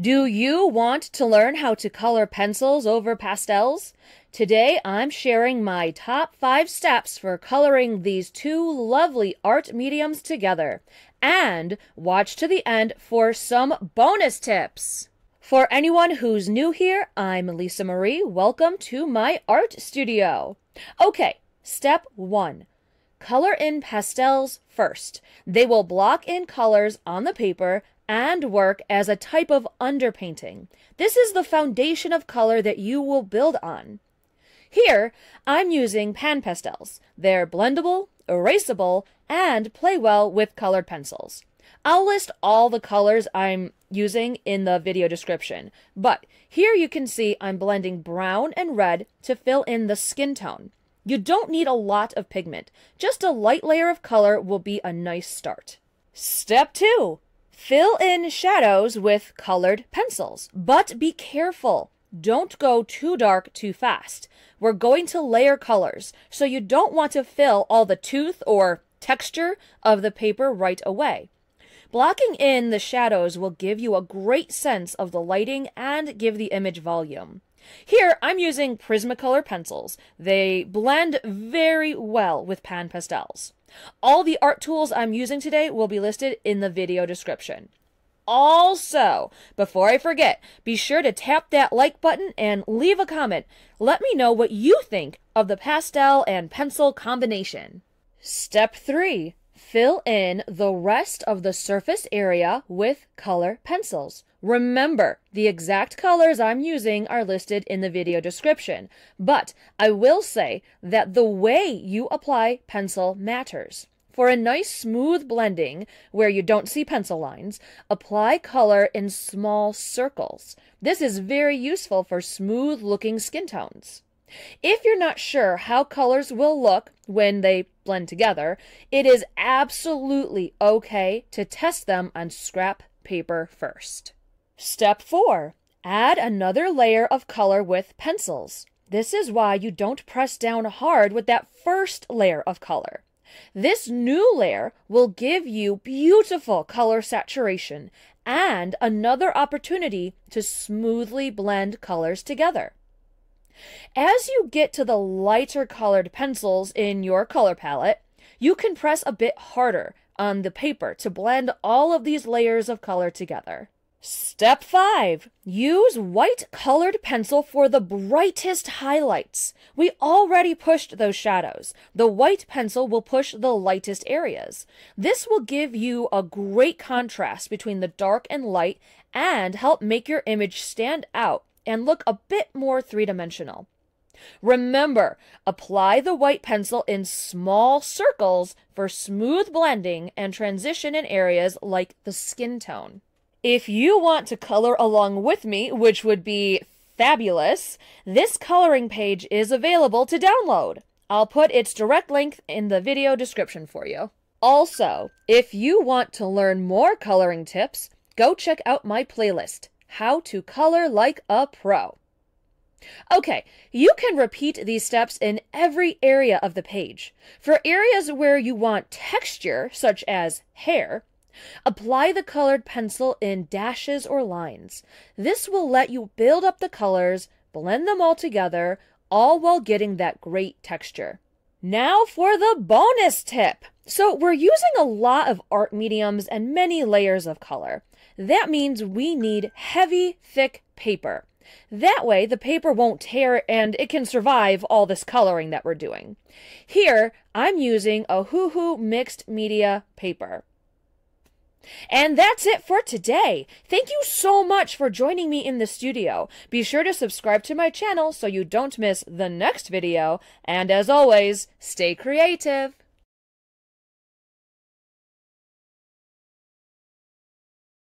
Do you want to learn how to color pencils over pastels? Today I'm sharing my top five steps for coloring these two lovely art mediums together. And watch to the end for some bonus tips. For anyone who's new here, I'm Lisa Marie. Welcome to my art studio. Okay, step one. Color in pastels first. They will block in colors on the paper and work as a type of underpainting. This is the foundation of color that you will build on. Here, I'm using pan pastels. They're blendable, erasable, and play well with colored pencils. I'll list all the colors I'm using in the video description, but here you can see I'm blending brown and red to fill in the skin tone. You don't need a lot of pigment. Just a light layer of color will be a nice start. Step 2. Fill in shadows with colored pencils, but be careful. Don't go too dark too fast. We're going to layer colors, so you don't want to fill all the tooth or texture of the paper right away. Blocking in the shadows will give you a great sense of the lighting and give the image volume. Here, I'm using Prismacolor pencils. They blend very well with pan pastels. All the art tools I'm using today will be listed in the video description. Also, before I forget, be sure to tap that like button and leave a comment. Let me know what you think of the pastel and pencil combination. Step 3. Fill in the rest of the surface area with color pencils. Remember, the exact colors I'm using are listed in the video description, but I will say that the way you apply pencil matters. For a nice smooth blending where you don't see pencil lines, apply color in small circles. This is very useful for smooth looking skin tones. If you're not sure how colors will look when they blend together, it is absolutely okay to test them on scrap paper first. Step 4. Add another layer of color with pencils. This is why you don't press down hard with that first layer of color. This new layer will give you beautiful color saturation and another opportunity to smoothly blend colors together. As you get to the lighter colored pencils in your color palette, you can press a bit harder on the paper to blend all of these layers of color together. Step 5. Use white colored pencil for the brightest highlights. We already pushed those shadows. The white pencil will push the lightest areas. This will give you a great contrast between the dark and light and help make your image stand out and look a bit more three-dimensional. Remember, apply the white pencil in small circles for smooth blending and transition in areas like the skin tone. If you want to color along with me, which would be fabulous, this coloring page is available to download. I'll put its direct link in the video description for you. Also, if you want to learn more coloring tips, go check out my playlist, How to Color Like a Pro. Okay, you can repeat these steps in every area of the page. For areas where you want texture, such as hair, Apply the colored pencil in dashes or lines. This will let you build up the colors, blend them all together, all while getting that great texture. Now for the bonus tip. So we're using a lot of art mediums and many layers of color. That means we need heavy, thick paper. That way the paper won't tear and it can survive all this coloring that we're doing. Here, I'm using a Ohuhu mixed media paper. And that's it for today. Thank you so much for joining me in the studio. Be sure to subscribe to my channel so you don't miss the next video. And as always, stay creative.